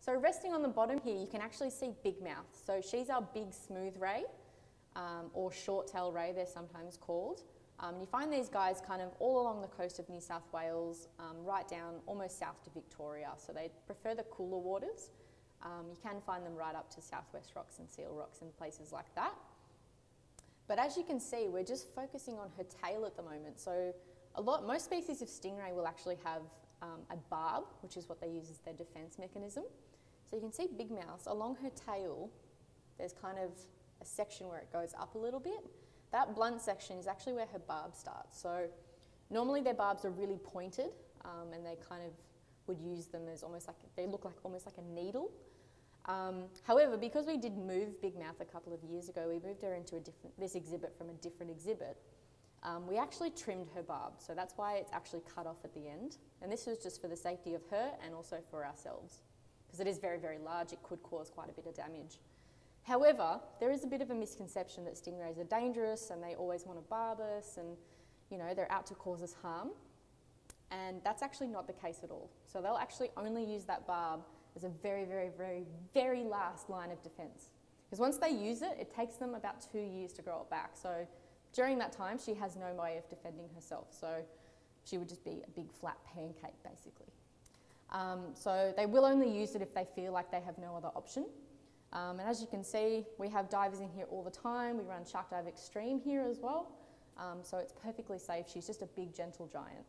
So resting on the bottom here, you can actually see big mouth. So she's our big smooth ray, um, or short tail ray, they're sometimes called. Um, you find these guys kind of all along the coast of New South Wales, um, right down almost south to Victoria. So they prefer the cooler waters. Um, you can find them right up to Southwest Rocks and Seal Rocks and places like that. But as you can see, we're just focusing on her tail at the moment. So a lot, most species of stingray will actually have um, a barb, which is what they use as their defense mechanism. So you can see big mouth along her tail, there's kind of a section where it goes up a little bit. That blunt section is actually where her barb starts. So normally their barbs are really pointed um, and they kind of would use them as almost like, they look like almost like a needle. Um, however, because we did move Big Mouth a couple of years ago, we moved her into a different, this exhibit from a different exhibit. Um, we actually trimmed her barb, so that's why it's actually cut off at the end. And this was just for the safety of her and also for ourselves. Because it is very, very large, it could cause quite a bit of damage. However, there is a bit of a misconception that stingrays are dangerous and they always want to barb us and, you know, they're out to cause us harm. And that's actually not the case at all. So they'll actually only use that barb as a very, very, very, very last line of defence. Because once they use it, it takes them about two years to grow it back. So during that time, she has no way of defending herself. So she would just be a big flat pancake, basically. Um, so they will only use it if they feel like they have no other option. Um, and as you can see, we have divers in here all the time. We run Shark Dive Extreme here as well. Um, so it's perfectly safe. She's just a big, gentle giant.